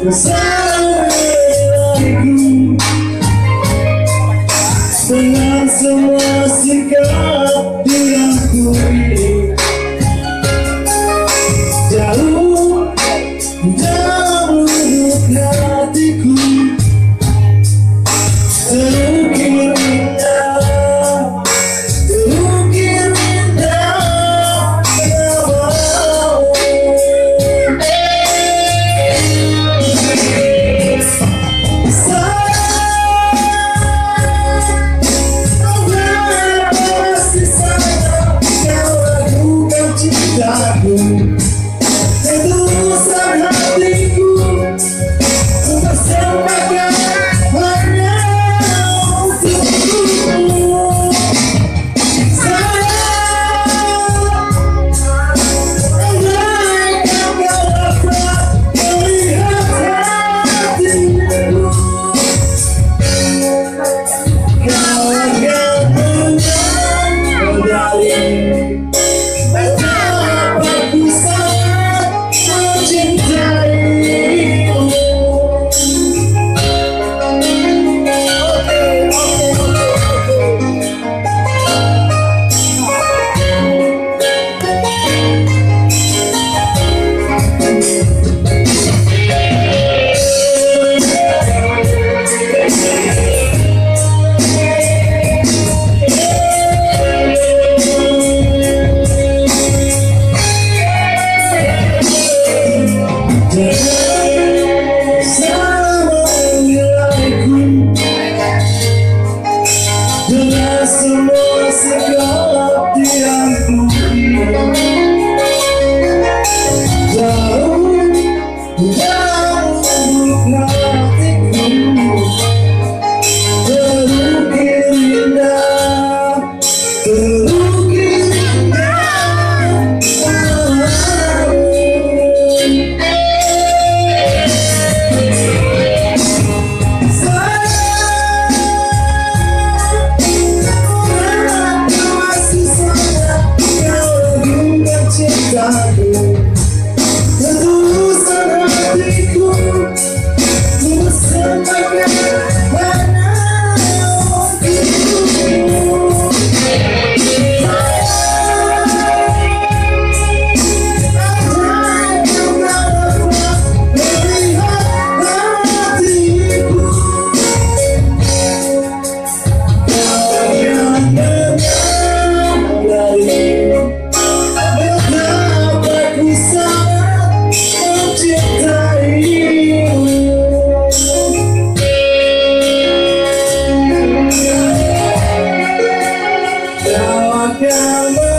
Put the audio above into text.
bersama Thank you. Yeah,